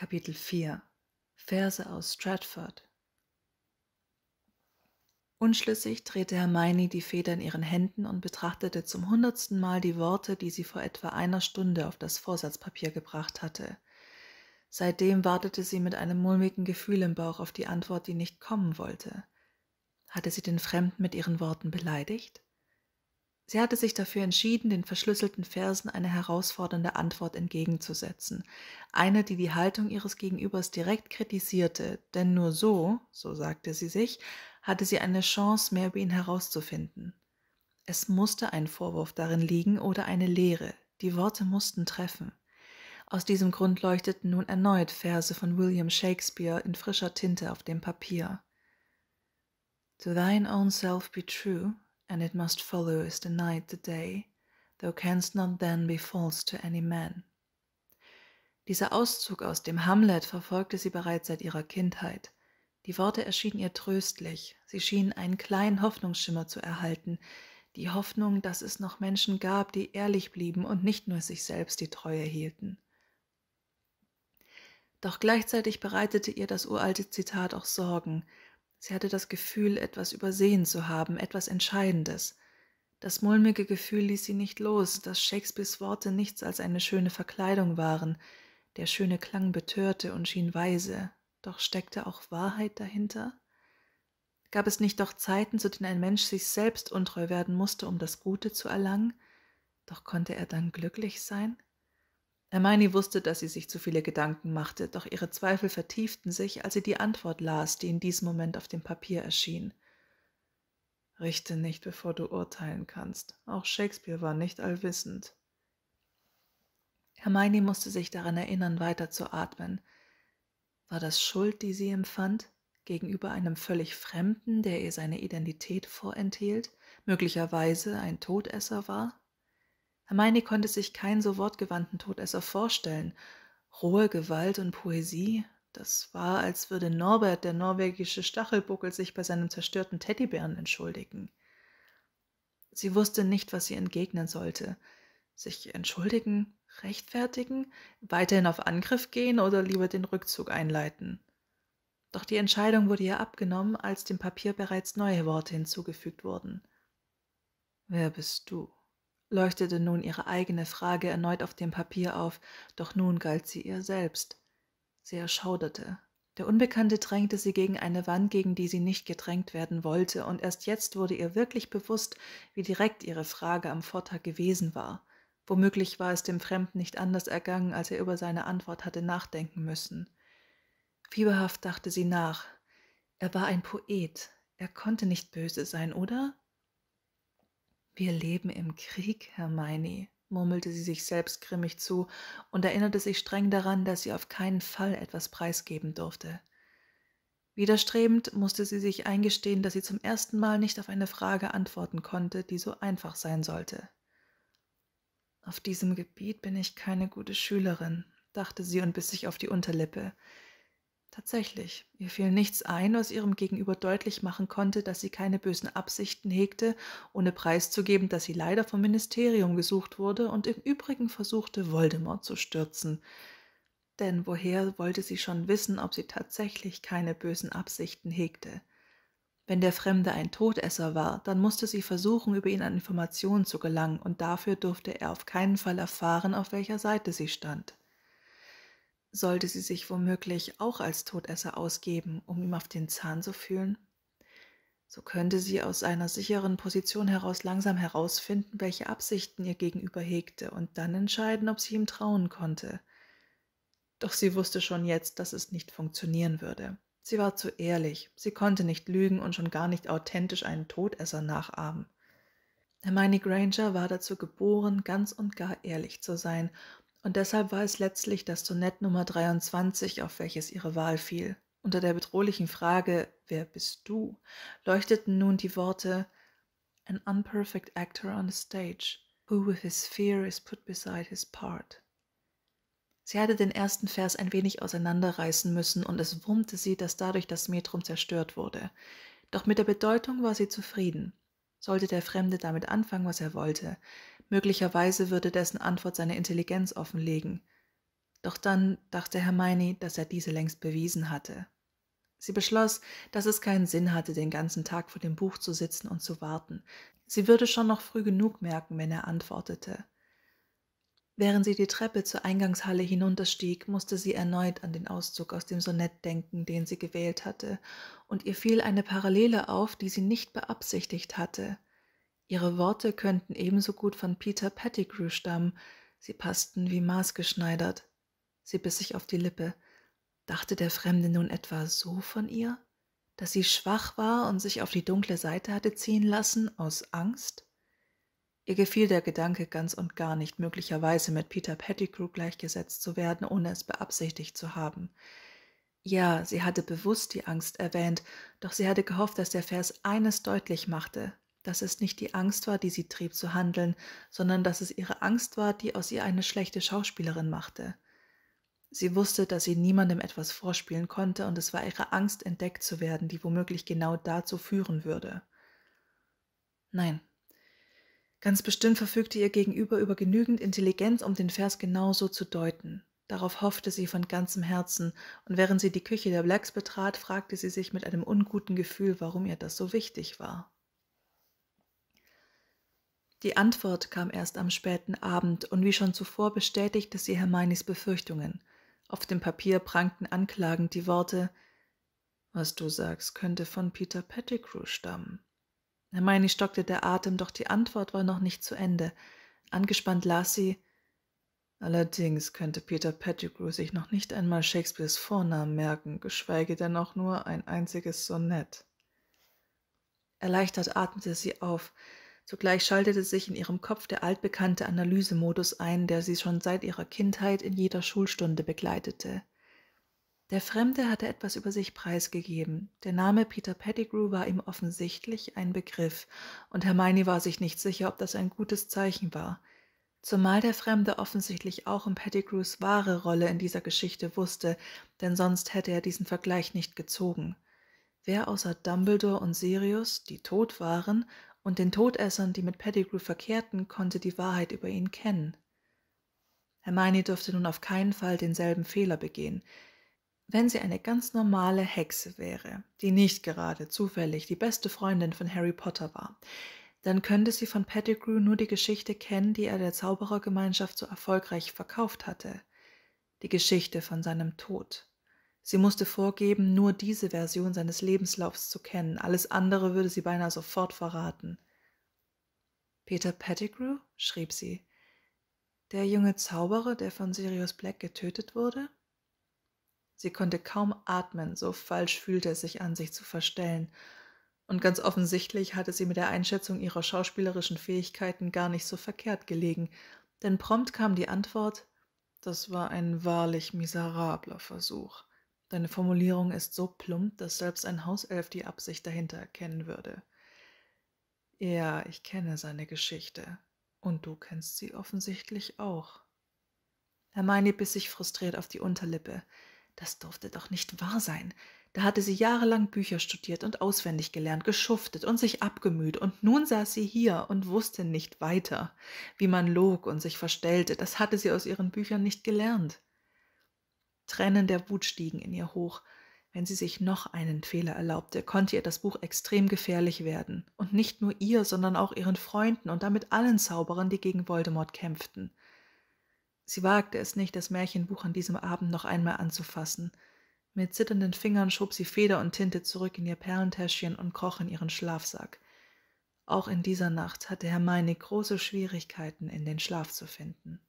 Kapitel 4 Verse aus Stratford Unschlüssig drehte Hermione die Feder in ihren Händen und betrachtete zum hundertsten Mal die Worte, die sie vor etwa einer Stunde auf das Vorsatzpapier gebracht hatte. Seitdem wartete sie mit einem mulmigen Gefühl im Bauch auf die Antwort, die nicht kommen wollte. Hatte sie den Fremden mit ihren Worten beleidigt? Sie hatte sich dafür entschieden, den verschlüsselten Versen eine herausfordernde Antwort entgegenzusetzen, eine, die die Haltung ihres Gegenübers direkt kritisierte, denn nur so, so sagte sie sich, hatte sie eine Chance, mehr über ihn herauszufinden. Es musste ein Vorwurf darin liegen oder eine Lehre, die Worte mussten treffen. Aus diesem Grund leuchteten nun erneut Verse von William Shakespeare in frischer Tinte auf dem Papier. To thine own self be true, and it must follow as the night the day, thou canst not then be false to any man. Dieser Auszug aus dem Hamlet verfolgte sie bereits seit ihrer Kindheit. Die Worte erschienen ihr tröstlich, sie schienen einen kleinen Hoffnungsschimmer zu erhalten, die Hoffnung, dass es noch Menschen gab, die ehrlich blieben und nicht nur sich selbst die Treue hielten. Doch gleichzeitig bereitete ihr das uralte Zitat auch Sorgen, Sie hatte das Gefühl, etwas übersehen zu haben, etwas Entscheidendes. Das mulmige Gefühl ließ sie nicht los, dass Shakespeares Worte nichts als eine schöne Verkleidung waren. Der schöne Klang betörte und schien weise, doch steckte auch Wahrheit dahinter? Gab es nicht doch Zeiten, zu denen ein Mensch sich selbst untreu werden musste, um das Gute zu erlangen? Doch konnte er dann glücklich sein? Hermione wusste, dass sie sich zu viele Gedanken machte, doch ihre Zweifel vertieften sich, als sie die Antwort las, die in diesem Moment auf dem Papier erschien. Richte nicht, bevor du urteilen kannst. Auch Shakespeare war nicht allwissend. Hermione musste sich daran erinnern, weiter zu atmen. War das Schuld, die sie empfand, gegenüber einem völlig Fremden, der ihr seine Identität vorenthielt, möglicherweise ein Todesser war? Hermione konnte sich keinen so wortgewandten Todesser vorstellen. Rohe Gewalt und Poesie, das war, als würde Norbert, der norwegische Stachelbuckel, sich bei seinem zerstörten Teddybären entschuldigen. Sie wusste nicht, was sie entgegnen sollte. Sich entschuldigen, rechtfertigen, weiterhin auf Angriff gehen oder lieber den Rückzug einleiten. Doch die Entscheidung wurde ihr abgenommen, als dem Papier bereits neue Worte hinzugefügt wurden. Wer bist du? Leuchtete nun ihre eigene Frage erneut auf dem Papier auf, doch nun galt sie ihr selbst. Sie erschauderte. Der Unbekannte drängte sie gegen eine Wand, gegen die sie nicht gedrängt werden wollte, und erst jetzt wurde ihr wirklich bewusst, wie direkt ihre Frage am Vortag gewesen war. Womöglich war es dem Fremden nicht anders ergangen, als er über seine Antwort hatte nachdenken müssen. Fieberhaft dachte sie nach. Er war ein Poet. Er konnte nicht böse sein, oder? Wir leben im Krieg, Hermione, murmelte sie sich selbst grimmig zu und erinnerte sich streng daran, dass sie auf keinen Fall etwas preisgeben durfte. Widerstrebend musste sie sich eingestehen, dass sie zum ersten Mal nicht auf eine Frage antworten konnte, die so einfach sein sollte. Auf diesem Gebiet bin ich keine gute Schülerin, dachte sie und biss sich auf die Unterlippe. Tatsächlich, ihr fiel nichts ein, was ihrem Gegenüber deutlich machen konnte, dass sie keine bösen Absichten hegte, ohne preiszugeben, dass sie leider vom Ministerium gesucht wurde und im Übrigen versuchte, Voldemort zu stürzen. Denn woher wollte sie schon wissen, ob sie tatsächlich keine bösen Absichten hegte? Wenn der Fremde ein Todesser war, dann musste sie versuchen, über ihn an Informationen zu gelangen, und dafür durfte er auf keinen Fall erfahren, auf welcher Seite sie stand. Sollte sie sich womöglich auch als Todesser ausgeben, um ihm auf den Zahn zu fühlen? So könnte sie aus einer sicheren Position heraus langsam herausfinden, welche Absichten ihr gegenüber hegte, und dann entscheiden, ob sie ihm trauen konnte. Doch sie wusste schon jetzt, dass es nicht funktionieren würde. Sie war zu ehrlich, sie konnte nicht lügen und schon gar nicht authentisch einen Todesser nachahmen. Hermione Granger war dazu geboren, ganz und gar ehrlich zu sein und deshalb war es letztlich das Sonett Nummer 23, auf welches ihre Wahl fiel. Unter der bedrohlichen Frage Wer bist du? leuchteten nun die Worte An unperfect actor on the stage, who with his fear is put beside his part. Sie hatte den ersten Vers ein wenig auseinanderreißen müssen, und es wurmte sie, dass dadurch das Metrum zerstört wurde. Doch mit der Bedeutung war sie zufrieden. Sollte der Fremde damit anfangen, was er wollte, Möglicherweise würde dessen Antwort seine Intelligenz offenlegen. Doch dann dachte Hermione, dass er diese längst bewiesen hatte. Sie beschloss, dass es keinen Sinn hatte, den ganzen Tag vor dem Buch zu sitzen und zu warten. Sie würde schon noch früh genug merken, wenn er antwortete. Während sie die Treppe zur Eingangshalle hinunterstieg, musste sie erneut an den Auszug aus dem Sonett denken, den sie gewählt hatte, und ihr fiel eine Parallele auf, die sie nicht beabsichtigt hatte. Ihre Worte könnten ebenso gut von Peter Pettigrew stammen, sie passten wie maßgeschneidert. Sie biss sich auf die Lippe. Dachte der Fremde nun etwa so von ihr, dass sie schwach war und sich auf die dunkle Seite hatte ziehen lassen aus Angst? Ihr gefiel der Gedanke ganz und gar nicht, möglicherweise mit Peter Pettigrew gleichgesetzt zu werden, ohne es beabsichtigt zu haben. Ja, sie hatte bewusst die Angst erwähnt, doch sie hatte gehofft, dass der Vers eines deutlich machte, dass es nicht die Angst war, die sie trieb zu handeln, sondern dass es ihre Angst war, die aus ihr eine schlechte Schauspielerin machte. Sie wusste, dass sie niemandem etwas vorspielen konnte, und es war ihre Angst, entdeckt zu werden, die womöglich genau dazu führen würde. Nein, ganz bestimmt verfügte ihr Gegenüber über genügend Intelligenz, um den Vers genauso zu deuten. Darauf hoffte sie von ganzem Herzen, und während sie die Küche der Blacks betrat, fragte sie sich mit einem unguten Gefühl, warum ihr das so wichtig war. Die Antwort kam erst am späten Abend, und wie schon zuvor bestätigte sie Hermines Befürchtungen. Auf dem Papier prangten anklagend die Worte Was du sagst, könnte von Peter Pettigrew stammen. Hermione stockte der Atem, doch die Antwort war noch nicht zu Ende. Angespannt las sie Allerdings könnte Peter Pettigrew sich noch nicht einmal Shakespeares Vornamen merken, geschweige denn auch nur ein einziges Sonett. Erleichtert atmete sie auf. Zugleich schaltete sich in ihrem Kopf der altbekannte Analysemodus ein, der sie schon seit ihrer Kindheit in jeder Schulstunde begleitete. Der Fremde hatte etwas über sich preisgegeben. Der Name Peter Pettigrew war ihm offensichtlich ein Begriff, und Hermione war sich nicht sicher, ob das ein gutes Zeichen war. Zumal der Fremde offensichtlich auch um Pettigrews wahre Rolle in dieser Geschichte wusste, denn sonst hätte er diesen Vergleich nicht gezogen. Wer außer Dumbledore und Sirius, die tot waren, und den Todessern, die mit Pettigrew verkehrten, konnte die Wahrheit über ihn kennen. Hermione durfte nun auf keinen Fall denselben Fehler begehen. Wenn sie eine ganz normale Hexe wäre, die nicht gerade zufällig die beste Freundin von Harry Potter war, dann könnte sie von Pettigrew nur die Geschichte kennen, die er der Zauberergemeinschaft so erfolgreich verkauft hatte. Die Geschichte von seinem Tod. Sie musste vorgeben, nur diese Version seines Lebenslaufs zu kennen, alles andere würde sie beinahe sofort verraten. Peter Pettigrew? schrieb sie. Der junge Zauberer, der von Sirius Black getötet wurde? Sie konnte kaum atmen, so falsch fühlte es sich an, sich zu verstellen, und ganz offensichtlich hatte sie mit der Einschätzung ihrer schauspielerischen Fähigkeiten gar nicht so verkehrt gelegen, denn prompt kam die Antwort Das war ein wahrlich miserabler Versuch. Deine Formulierung ist so plump, dass selbst ein Hauself die Absicht dahinter erkennen würde. Ja, ich kenne seine Geschichte. Und du kennst sie offensichtlich auch. Hermione biss sich frustriert auf die Unterlippe. Das durfte doch nicht wahr sein. Da hatte sie jahrelang Bücher studiert und auswendig gelernt, geschuftet und sich abgemüht, und nun saß sie hier und wusste nicht weiter. Wie man log und sich verstellte, das hatte sie aus ihren Büchern nicht gelernt. Tränen der Wut stiegen in ihr hoch. Wenn sie sich noch einen Fehler erlaubte, konnte ihr das Buch extrem gefährlich werden. Und nicht nur ihr, sondern auch ihren Freunden und damit allen Zauberern, die gegen Voldemort kämpften. Sie wagte es nicht, das Märchenbuch an diesem Abend noch einmal anzufassen. Mit zitternden Fingern schob sie Feder und Tinte zurück in ihr Perlentäschchen und kroch in ihren Schlafsack. Auch in dieser Nacht hatte Hermione große Schwierigkeiten, in den Schlaf zu finden.